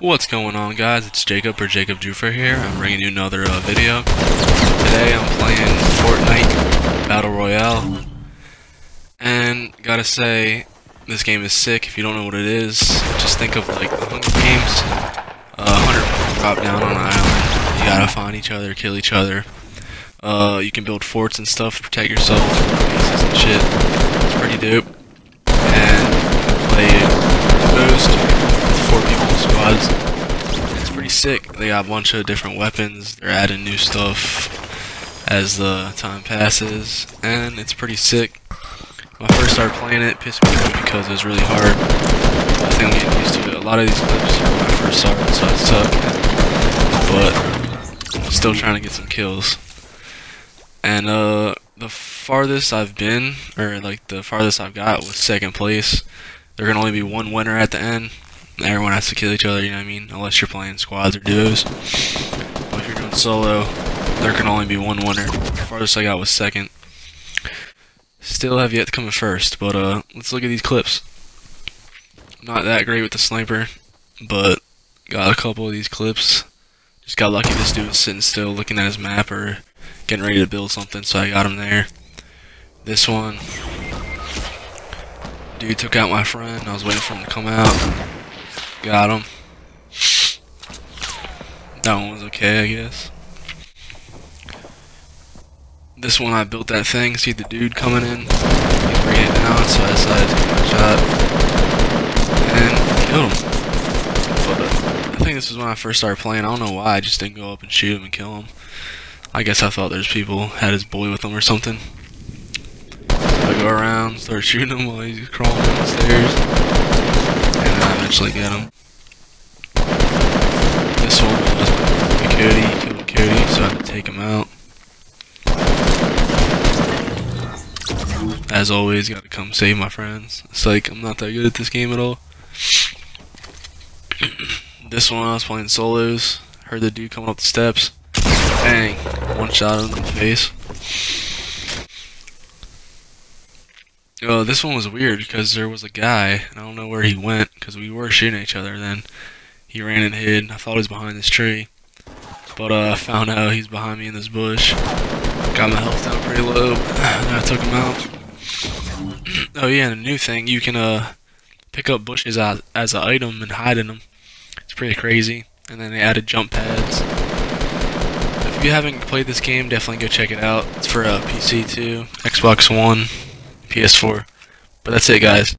What's going on guys, it's Jacob or Jacob Jufer here, I'm bringing you another uh, video. Today I'm playing Fortnite Battle Royale, and gotta say, this game is sick, if you don't know what it is, just think of like the Hunger Games, uh, 100 drop down on an island, you gotta find each other, kill each other, uh, you can build forts and stuff to protect yourself, and shit, it's pretty dope, They got a bunch of different weapons. They're adding new stuff as the time passes, and it's pretty sick. When I first started playing it, it pissed me off because it was really hard. I think I'm getting used to it. A lot of these clips when I first started, so I suck. But still trying to get some kills. And uh, the farthest I've been, or like the farthest I've got, was second place. There can only be one winner at the end everyone has to kill each other, you know what I mean? Unless you're playing squads or duos. But if you're doing solo, there can only be one winner. The farthest I got was second. Still have yet to come in first, but uh, let's look at these clips. Not that great with the sniper, but got a couple of these clips. Just got lucky this dude was sitting still looking at his map or getting ready to build something, so I got him there. This one, dude took out my friend. I was waiting for him to come out. Got him. That one was okay, I guess. This one I built that thing, see the dude coming in. Bringing it down, so I decided to take my shot. And killed him. But uh, I think this was when I first started playing. I don't know why, I just didn't go up and shoot him and kill him. I guess I thought there's people had his boy with him or something. So I go around, start shooting him while he's crawling down the stairs eventually get him. This one was Cody, killed Cody, so I had to take him out. As always, gotta come save my friends. It's like, I'm not that good at this game at all. this one I was playing solos, heard the dude coming up the steps. Bang! One shot him in the face. Oh, this one was weird because there was a guy. I don't know where he went because we were shooting each other. Then he ran and hid. I thought he was behind this tree, but uh, I found out he's behind me in this bush. Got my health down pretty low. Then I took him out. oh yeah, and a new thing, you can uh pick up bushes as, as an item and hide in them. It's pretty crazy. And then they added jump pads. If you haven't played this game, definitely go check it out. It's for uh, PC too, Xbox One. PS4. But that's it, guys.